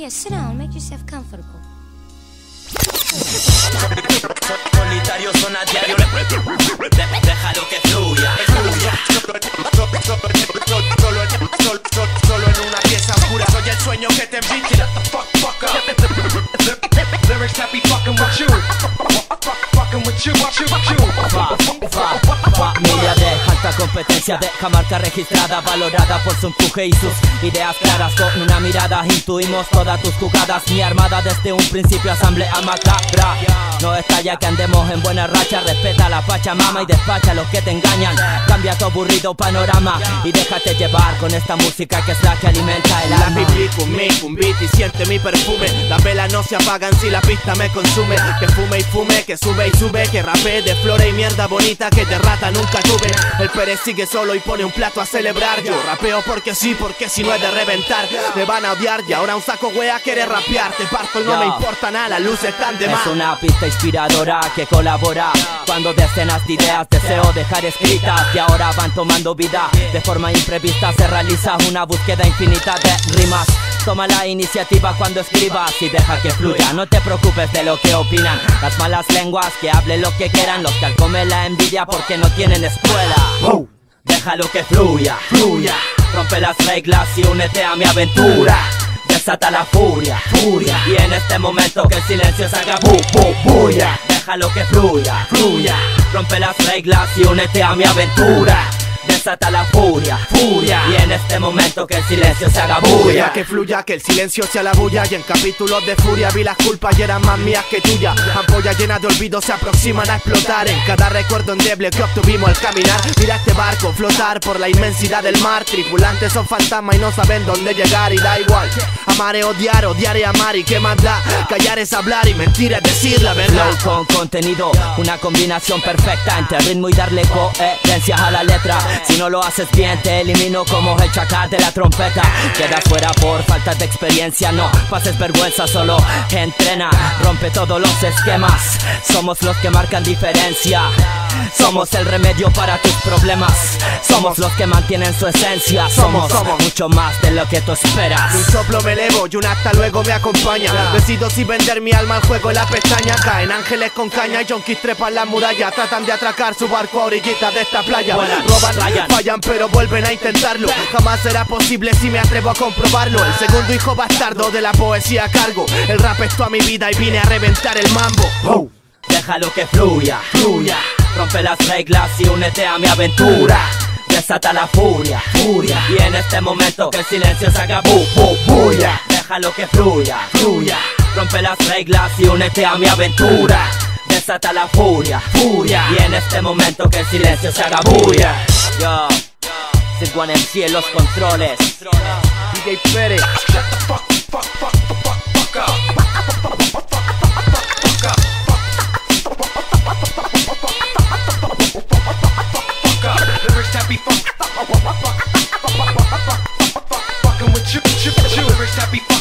Here, sit down, make yourself comfortable. Solo en una pieza oscura. Soy el sueño que te Lyrics fucking with you Deja marca registrada, valorada por su empuje y sus ideas claras. Con una mirada intuimos todas tus jugadas. Mi armada desde un principio asamblea macabra. No estalla que andemos en buena racha. Respeta la pachamama y despacha a los que te engañan. Cambia tu aburrido panorama y déjate llevar con esta música que es la que alimenta el La alma pipí con mi, un beat y siente mi perfume. Las velas no se apagan si la pista me consume. Que fume y fume, que sube y sube Que rapee de flores y mierda bonita Que de rata nunca tuve. El Pérez sigue solo y pone un plato a celebrar. Yo rapeo porque sí, porque si no es de reventar. Me van a odiar y ahora un saco wea quiere rapear. Te parto y no Yo. me importa nada, las luces están de más. Es una pista inspiradora que colabora Cuando decenas de ideas deseo dejar escritas. Y ahora van tomando vida De forma imprevista. Se realiza una búsqueda infinita de rimas Toma la iniciativa cuando escribas y deja que fluya. No te preocupes de lo que opinan Las malas lenguas que hablen lo que quieran Los que al comer la envidia porque no tienen escuela. Déjalo que fluya, fluya. Rompe las reglas y únete a mi aventura. Desata la furia, furia. Y en este momento que el silencio se haga bu, bu, bulla. Déjalo que fluya, fluya. Rompe las reglas y únete a mi aventura Desata la furia, furia. Y en este momento que el silencio se haga Bulla, que fluya, que el silencio sea la bulla. Y en capítulos de furia vi las culpas y eran más mías que tuyas. Ampollas llenas de olvido se aproximan a explotar. En cada recuerdo endeble que obtuvimos al caminar Mira este barco flotar por la inmensidad del mar. Tripulantes son fantasmas y no saben dónde llegar. Y da igual, amar es odiar, odiar es amar. Y qué más da, callar es hablar y mentir es decir la verdad. Flow con contenido, una combinación perfecta entre ritmo y darle coherencia a la letra. Si no lo haces bien, te elimino como el chacal de la trompeta. Quedas fuera por falta de experiencia, no pases vergüenza, solo entrena, rompe todos los esquemas. Somos los que marcan diferencia. Somos el remedio para tus problemas. Somos los que mantienen su esencia. Somos, Somos, mucho más de lo que tú esperas. Un soplo me elevo y un hasta luego me acompaña Decido si vender mi alma al juego la pestaña Caen ángeles con caña y yonkis trepan la muralla Tratan de atracar su barco a orillitas de esta playa Roban, rayan. fallan pero vuelven a intentarlo Jamás será posible si me atrevo a comprobarlo El segundo hijo bastardo de la poesía a cargo El rap es toda mi vida y vine a reventar el mambo Déjalo que fluya, fluya. Rompe las reglas y únete a mi aventura. Desata la furia, furia. Y en este momento que el silencio se haga bu, bu, bulla. Déjalo que fluya, fluya. Rompe las reglas y únete a mi aventura. Desata la furia, furia. Y en este momento que el silencio se haga bulla. Yo, Sid One MC en los controles. DJ Pérez Fuck, fuck, fuck, Jew, Jew, Jew, Jewish happy